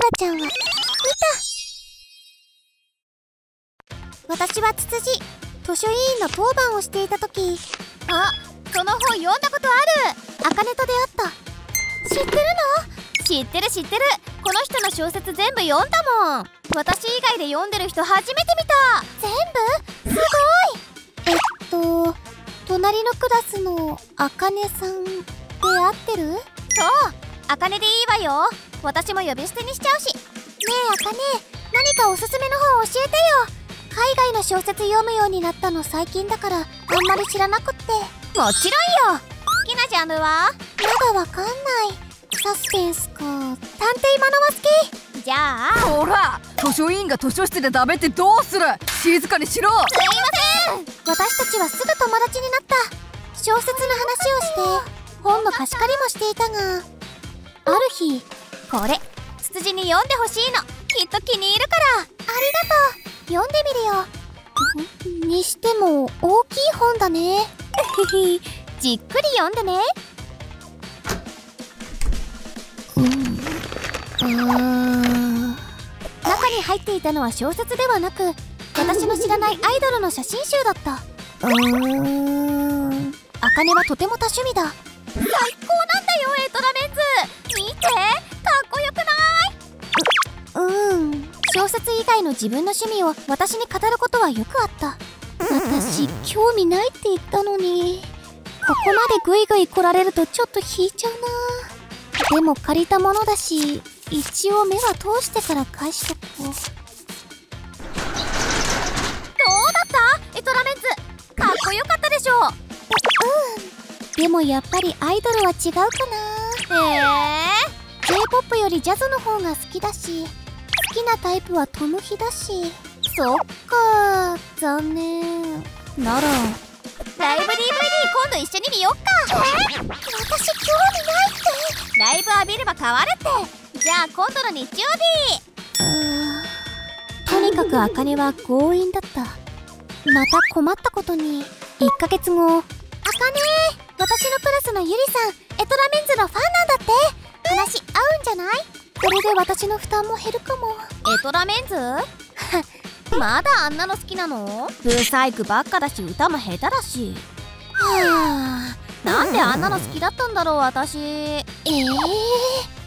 ラちゃんは。見た。私はツツジ。図書委員の当番をしていた時。あその本読んだことある。茜と出会った。知ってるの？知ってる知ってる。この人の小説全部読んだもん。私以外で読んでる人初めて見た。全部？すごい。えっと隣のクラスの茜さんで合ってる？そう。茜でいいわよ私も呼び捨てにしちゃうし。ねえ茜何かおすすめの本教えてよ。海外の小説読むようになったの最近だからあんまり知らなくって。もちろんよ。好きなジャンルは？まだわかんない。サスペンスか。探偵マノは好き。じゃあ。ほら図書委員が図書室でダメってどうする。静かにしろ。すいません。私たちはすぐ友達になった。小説の話をして本の貸し借りもしていたがある日これツツジに読んでほしいの。きっと気に入るから。ありがとう。読んでみるよ。にしても大きい本だね。じっくり読んでね。うん。中に入っていたのは小説ではなく私の知らないアイドルの写真集だった。うー。ん茜はとても多趣味だ。最高なんだよエトラメンズ。見て小説以外の自分の趣味を私に語ることはよくあった。私興味ないって言ったのに。ここまでグイグイ来られるとちょっと引いちゃうな。でも借りたものだし一応目は通してから返しとこう。どうだった？エトラメンズかっこよかったでしょ？うん。でもやっぱりアイドルは違うかな。え。えー、J-POP よりジャズの方が好きだし好きなタイプはトムヒだし。そっか残念。なら。ライブ DVD 今度一緒に見よっか。え？私興味ないって。ライブ浴びれば変わるって。じゃあ今度の日曜日。とにかく茜は強引だった。また困ったことに。1ヶ月後。茜私のクラスのゆりさん。エトラメンズのファンなんだって。話合うんじゃない？これで私の負担も減るかもエトラメンズ？まだあんなの好きなの？ブサイクばっかだし歌も下手だし。はあなんであんなの好きだったんだろう私。ええー、いわ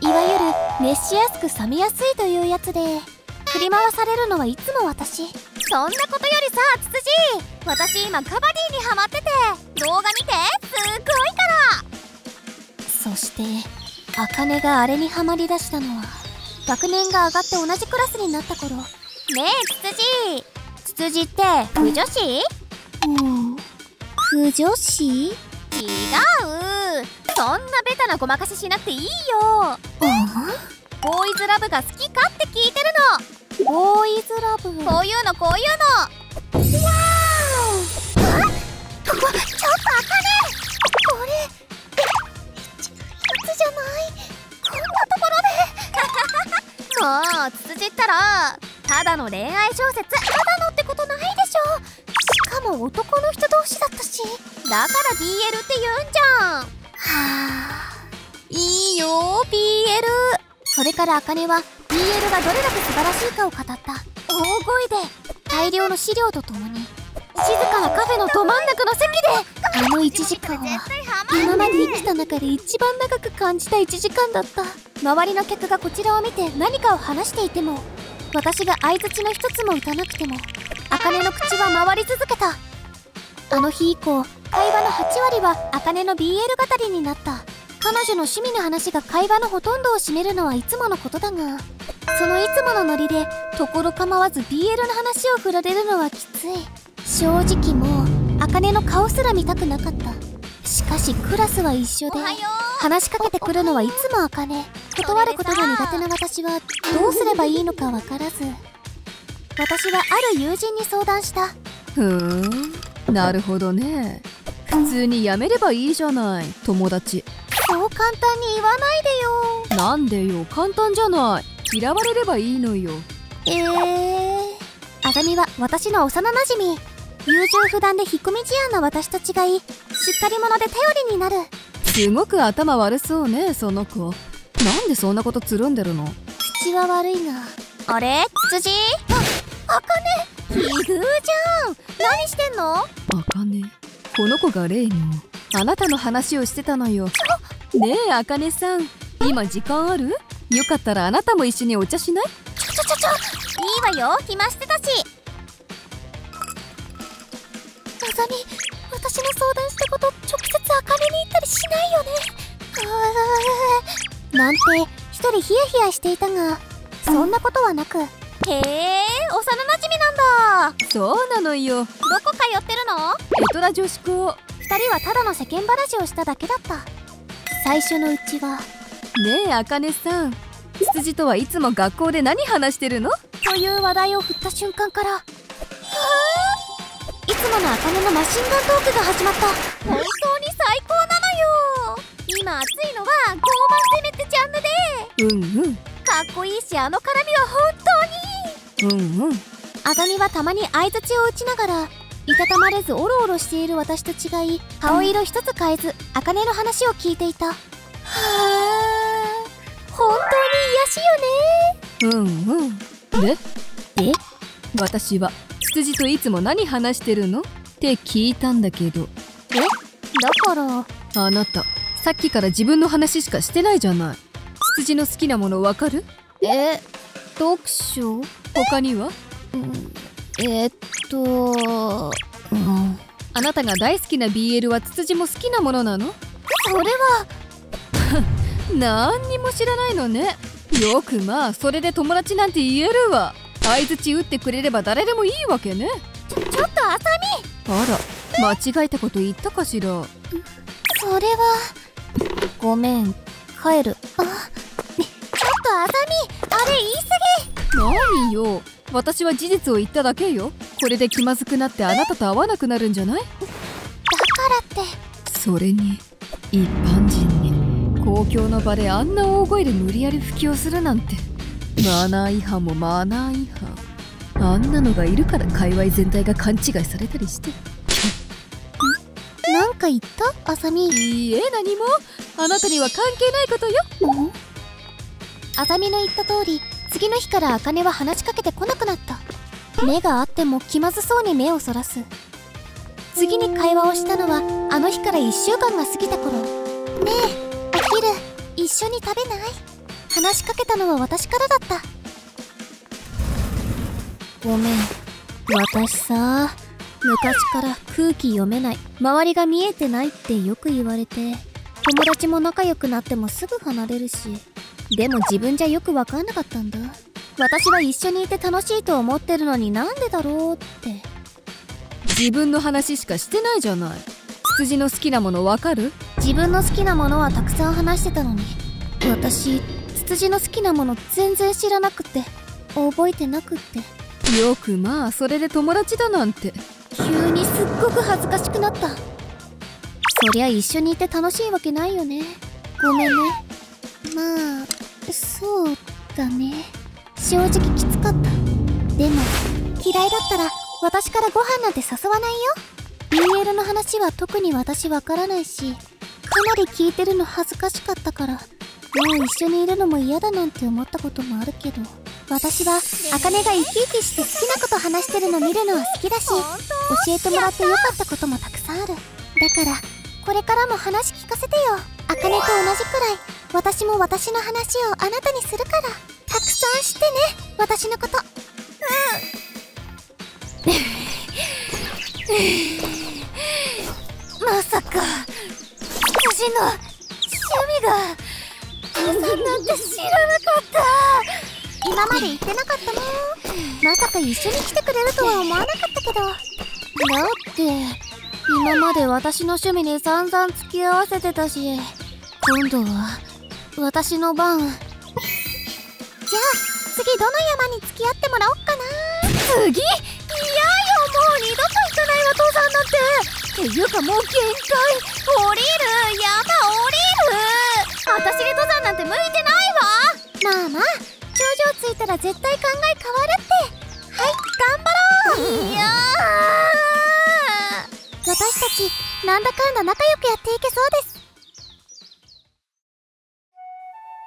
ゆる熱しやすく冷めやすいというやつで振り回されるのはいつも私。そんなことよりさツツジ。私今カバディにハマってて動画見てすっごいから。そして茜があれにハマりだしたのは学年が上がって同じクラスになった頃。ねえツツジ。ツツジって不女子？うん。不女子？違う。そんなベタなごまかししなくていいよ。ボーイズラブが好きかって聞いてるの。ボーイズラブ？こういうのこういうのの恋愛小説。ただのってことないでしょ。しかも男の人同士だったし。だから BL って言うんじゃん。はあ。いいよ BL それから茜は BL がどれだけ素晴らしいかを語った。大声で大量の資料とともに。静かなカフェのど真ん中の席で。あの1時間は今まで生きた中で一番長く感じた1時間だった。周りの客がこちらを見て何かを話していても私が相づちの一つも打たなくても茜の口は回り続けた。あの日以降会話の8割は茜の BL 語りになった。彼女の趣味の話が会話のほとんどを占めるのはいつものことだがそのいつものノリで所構わず BL の話を振られるのはきつい。正直もう茜の顔すら見たくなかった。しかしクラスは一緒で話しかけてくるのはいつも茜断ることが苦手な私はどうすればいいのか分からず。私はある友人に相談した。ふーん。なるほどね。普通にやめればいいじゃない。友達。そう簡単に言わないでよ。なんでよ。簡単じゃない。嫌われればいいのよ。ええー、あざみは私の幼なじみ優柔不断で引っ込み思案な私と違い。しっかり者で頼りになる。すごく頭悪そうねその子なんでそんなことつるんでるの？口口は悪いがあれ？ツツジあかね奇遇じゃん。何してんの？あかねこの子が例のあなたの話をしてたのよ。ねえあかねさん。今時間ある？よかったらあなたも一緒にお茶しない？ちょちょちょ。ちょいいわよ。暇してたし。あざみ私の相談したこと直接あかねに言ったりしないよねなんて一人ヒヤヒヤしていたがそんなことはなく。へえ幼なじみなんだ。そうなのよ。どこ通ってるの？エトラ女子校。二人はただの世間話をしただけだった。最初のうちはねえあかねさん羊とはいつも学校で何話してるの？という話題を振った瞬間からいつものあかねのマシンガントークが始まった。本当に最高なのよ。今熱いのは傲慢攻めってジャンルで。うんうん。かっこいいしあの絡みは本うんうんあざみはたまに相づちを打ちながらいたたまれずおろおろしている私と違い顔色一つ変えずあかねの話を聞いていた。はあ本当に癒しよね。うんうん。でで私は羊といつも何話してるの？って聞いたんだけど。だから。あなたさっきから自分の話しかしてないじゃない羊の好きなものわかる？え？読書？他には？えー、っとうん。あなたが大好きな BL はツツジも好きなものなの？それは。何にも知らないのね。よくまあそれで友達なんて言えるわ。相づち打ってくれれば誰でもいいわけね。ちょちょっとあさあら間違えたこと言ったかしら？みそれは。ごめん。帰る。あとあさみあれ言い過何よ。私は事実を言っただけよ。これで気まずくなってあなたと会わなくなるんじゃない？ぎだからって。それに一般人に。公共の場であんな大声で無理やり吹きをするなんて。マナー違反もマナー違反。あんなのがいるから界隈全体が勘違いされたりして。なんか言った？あさみいいえ何も。あなたには関係ないことよあさみの言った通り次の日からあかねは話しかけてこなくなった。目があっても気まずそうに目をそらす。次に会話をしたのはあの日から1週間が過ぎた頃。ねえお昼一緒に食べない？話しかけたのは私からだった。ごめん。私さ昔から空気読めない。周りが見えてないってよく言われて。友達も仲良くなってもすぐ離れるしでも自分じゃよく分かんなかったんだ。私は一緒にいて楽しいと思ってるのになんでだろうって。自分の話しかしてないじゃない。羊の好きなものわかる？自分の好きなものはたくさん話してたのに。私ツツジの好きなもの全然知らなくて。覚えてなくって。よくまあそれで友達だなんて。急にすっごく恥ずかしくなった。そりゃ一緒にいて楽しいわけないよね。ごめんねまあそうだね。正直きつかった。でも嫌いだったら私からご飯なんて誘わないよ。BL の話は特に私わからないしかなり聞いてるの恥ずかしかったからもう一緒にいるのも嫌だなんて思ったこともあるけど私は茜が生き生きして好きなこと話してるの見るのは好きだし教えてもらってよかったこともたくさんある。だからこれからも話聞かせてよ。茜と同じくらい。私も私の話をあなたにするから。たくさん知ってね。私のこと。うん。まさか。羊の趣味が。母さんなんて知らなかった。今まで言ってなかったもんまさか一緒に来てくれるとは思わなかったけど。だって今まで私の趣味に散々付き合わせてたし今度は私の番。じゃあ次どの山に付き合ってもらおっかな。次嫌よもう二度と行かないわ父さんなんて。っていうかもう限界降りる山降りる。私に登山なんて向いてないわ。まあまあ頂上着いたら絶対考え変わるって。はい頑張ろう。いや私たちなんだかんだ仲良くやっていけそうです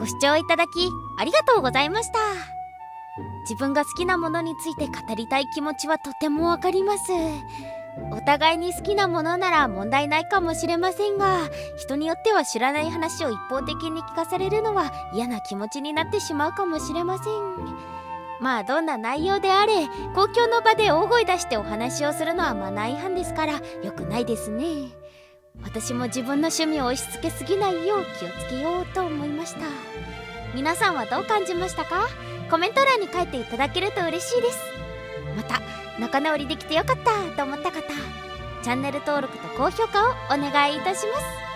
ご視聴いただきありがとうございました。自分が好きなものについて語りたい気持ちはとてもわかります。お互いに好きなものなら問題ないかもしれませんが人によっては知らない話を一方的に聞かされるのは嫌な気持ちになってしまうかもしれません。まあどんな内容であれ公共の場で大声出してお話をするのはマナー違反ですから良くないですね。私も自分の趣味を押し付けすぎないよう気をつけようと思いました。皆さんはどう感じましたか？コメント欄に書いていただけると嬉しいです。また仲直りできてよかったと思った方チャンネル登録と高評価をお願いいたします。